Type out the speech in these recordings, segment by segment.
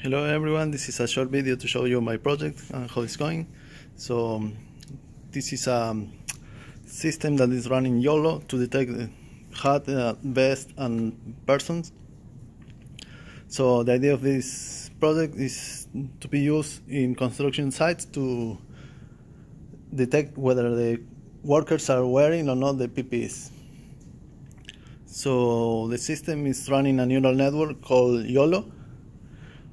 Hello everyone, this is a short video to show you my project and how it's going. So um, this is a system that is running YOLO to detect HUD, uh, vest and persons. So the idea of this project is to be used in construction sites to detect whether the workers are wearing or not the PPEs. So the system is running a neural network called YOLO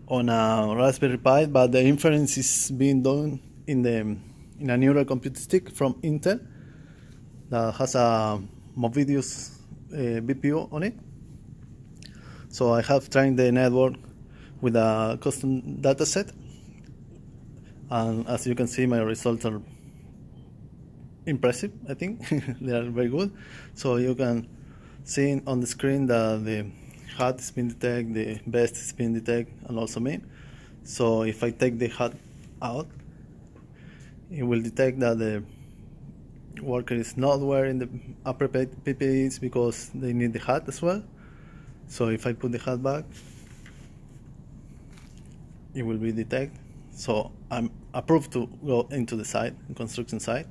on a Raspberry Pi, but the inference is being done in the in a neural compute stick from Intel that has a Movidius uh, VPU on it. So I have trained the network with a custom dataset, and as you can see, my results are impressive. I think they are very good. So you can see on the screen that the HUD spin detected, the best spin detected, and also me. So if I take the HUD out, it will detect that the worker is not wearing the appropriate PPEs because they need the hat as well. So if I put the hat back, it will be detected. So I'm approved to go into the site, construction site.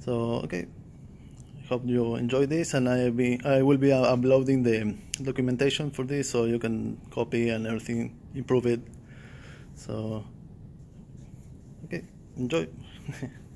So okay hope you enjoy this and I be I will be uh, uploading the documentation for this so you can copy and everything improve it. So okay enjoy